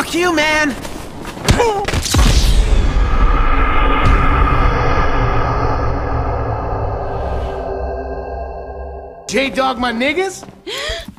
Fuck you, man! J-Dog my niggas?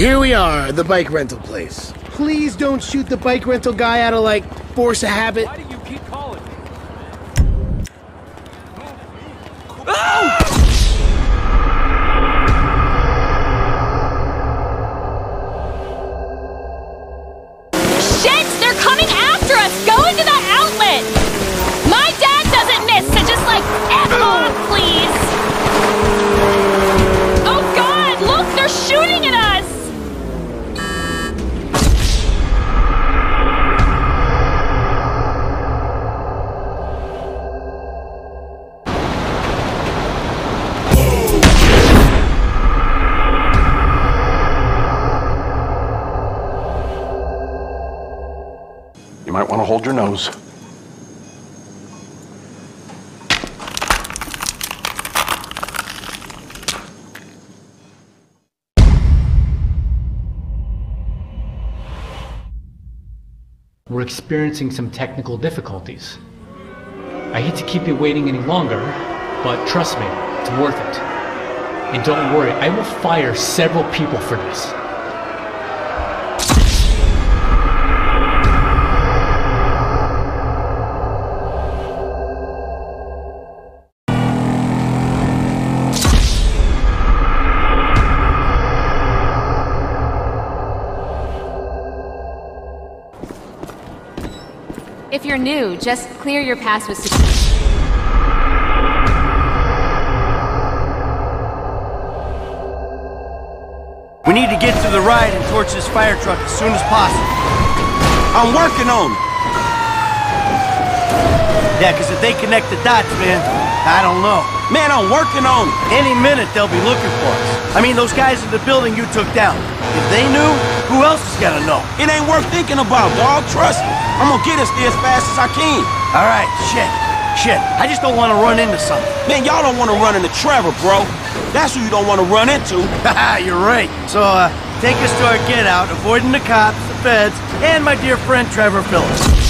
Here we are, at the bike rental place. Please don't shoot the bike rental guy out of like force of habit. Want to hold your nose. We're experiencing some technical difficulties. I hate to keep you waiting any longer, but trust me, it's worth it. And don't worry, I will fire several people for this. If you're new, just clear your pass with security. We need to get to the ride and torch this fire truck as soon as possible. I'm working on it. Yeah, because if they connect the dots, man, I don't know. Man, I'm working on it. Any minute, they'll be looking for us. I mean, those guys in the building you took down. If they knew, who else is gonna know? It ain't worth thinking about, dog. Trust me. I'm gonna get us there as fast as I can. All right, shit. Shit, I just don't want to run into something. Man, y'all don't want to run into Trevor, bro. That's who you don't want to run into. Haha, you're right. So, uh, take us to our get out, avoiding the cops, the feds, and my dear friend Trevor Phillips.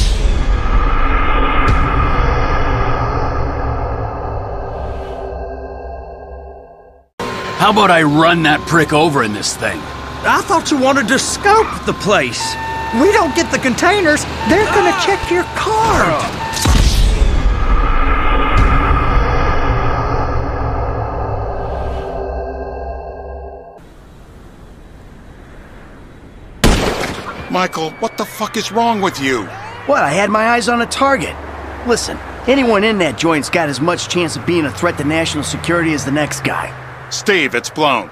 How about I run that prick over in this thing? I thought you wanted to scope the place. We don't get the containers, they're gonna ah. check your card. Michael, what the fuck is wrong with you? What, I had my eyes on a target. Listen, anyone in that joint's got as much chance of being a threat to national security as the next guy. Steve, it's blown.